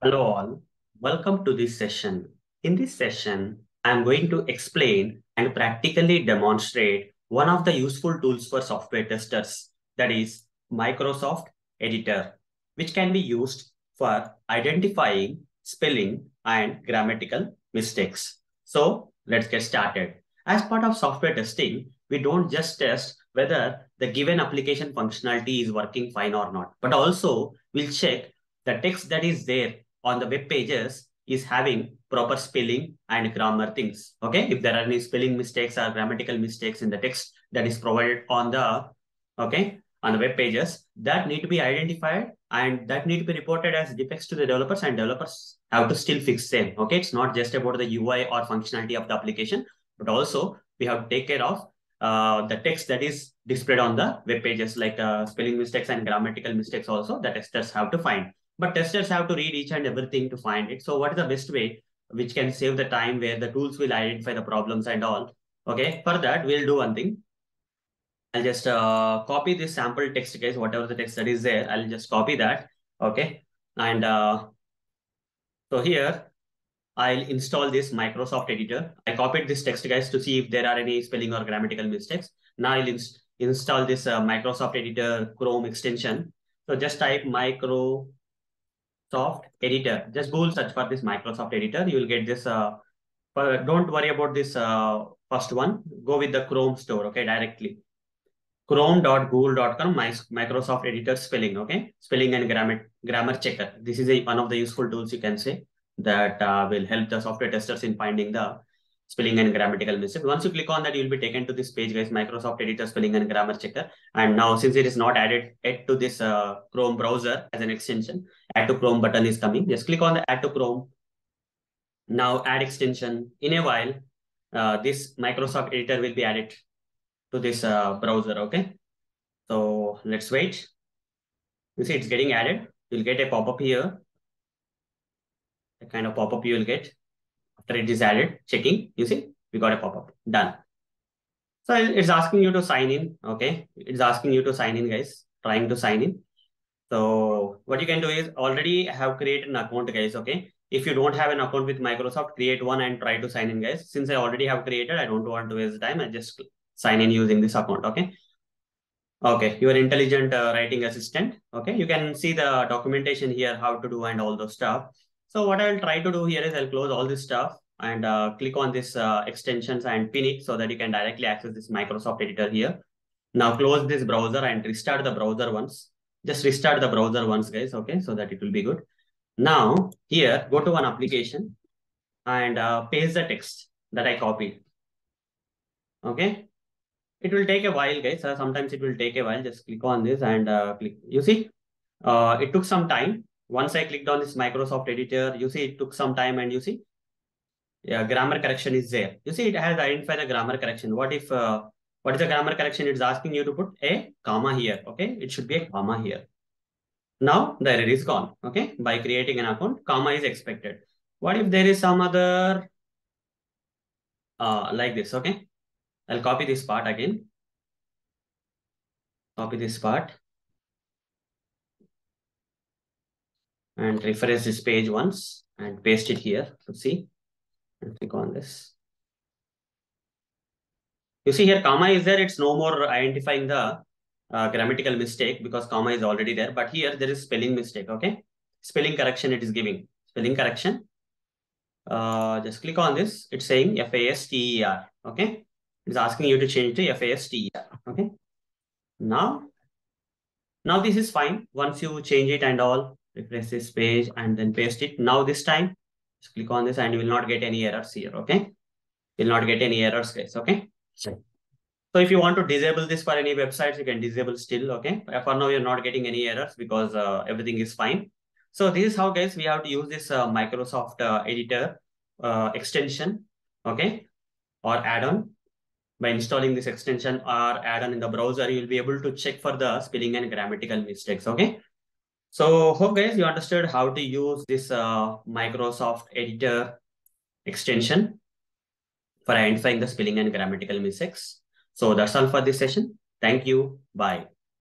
Hello all, welcome to this session. In this session, I am going to explain and practically demonstrate one of the useful tools for software testers, that is Microsoft Editor, which can be used for identifying spelling and grammatical mistakes. So let's get started. As part of software testing, we don't just test whether the given application functionality is working fine or not, but also we'll check the text that is there on the web pages is having proper spelling and grammar things. Okay, if there are any spelling mistakes or grammatical mistakes in the text that is provided on the okay on the web pages that need to be identified and that need to be reported as defects to the developers and developers have to still fix them. Okay, it's not just about the UI or functionality of the application, but also we have to take care of uh, the text that is displayed on the web pages like uh, spelling mistakes and grammatical mistakes also the testers have to find. But testers have to read each and everything to find it. So what is the best way which can save the time where the tools will identify the problems and all. Okay, for that, we'll do one thing. I'll just uh, copy this sample text, guys, whatever the text that is there, I'll just copy that. Okay, and uh, so here I'll install this Microsoft editor. I copied this text guys to see if there are any spelling or grammatical mistakes. Now I'll inst install this uh, Microsoft editor Chrome extension. So just type Microsoft editor. Just Google search for this Microsoft editor. You will get this. Uh, don't worry about this uh, first one. Go with the Chrome store, okay, directly. Chrome.google.com, Microsoft editor spelling, okay, spelling and grammar grammar checker. This is a, one of the useful tools you can say that uh, will help the software testers in finding the spelling and grammatical mistakes. Once you click on that, you'll be taken to this page, guys, Microsoft Editor Spelling and Grammar Checker. And now, since it is not added yet to this uh, Chrome browser as an extension, Add to Chrome button is coming. Just click on the Add to Chrome. Now, add extension. In a while, uh, this Microsoft Editor will be added to this uh, browser, okay? So let's wait. You see, it's getting added. You'll get a pop-up here the kind of pop-up you will get it is added, checking, you see, we got a pop-up, done. So it's asking you to sign in, okay? It's asking you to sign in, guys, trying to sign in. So what you can do is already have created an account, guys, okay? If you don't have an account with Microsoft, create one and try to sign in, guys. Since I already have created, I don't want to waste time. I just sign in using this account, okay? Okay, your intelligent uh, writing assistant. Okay, you can see the documentation here, how to do and all those stuff. So what I'll try to do here is I'll close all this stuff and uh, click on this uh, extensions and pin it so that you can directly access this Microsoft editor here. Now close this browser and restart the browser once. Just restart the browser once, guys, okay, so that it will be good. Now here, go to one application and uh, paste the text that I copied. Okay. It will take a while, guys. Uh, sometimes it will take a while. Just click on this and uh, click. You see, uh, it took some time once I clicked on this Microsoft editor, you see it took some time and you see, yeah, grammar correction is there. You see it has identified the grammar correction. What if, uh, what is the grammar correction? It's asking you to put a comma here. Okay. It should be a comma here. Now the error is gone. Okay. By creating an account, comma is expected. What if there is some other, uh, like this. Okay. I'll copy this part again. Copy this part. And refresh this page once and paste it here to see and click on this. You see here comma is there, it's no more identifying the uh, grammatical mistake because comma is already there, but here there is spelling mistake, okay? Spelling correction it is giving. Spelling correction. Uh, just click on this. It's saying F-A-S-T-E-R, okay? It's asking you to change to F-A-S-T-E-R, okay? Now, now this is fine. Once you change it and all, refresh this page and then paste it. Now this time, just click on this and you will not get any errors here, okay? You'll not get any errors, guys, okay? So if you want to disable this for any websites, you can disable still, okay? For now, you're not getting any errors because uh, everything is fine. So this is how, guys, we have to use this uh, Microsoft uh, Editor uh, extension, okay? Or add-on. By installing this extension or add-on in the browser, you'll be able to check for the spelling and grammatical mistakes, okay? So hope guys you understood how to use this uh, Microsoft editor extension for identifying the spelling and grammatical mistakes. So that's all for this session. Thank you. Bye.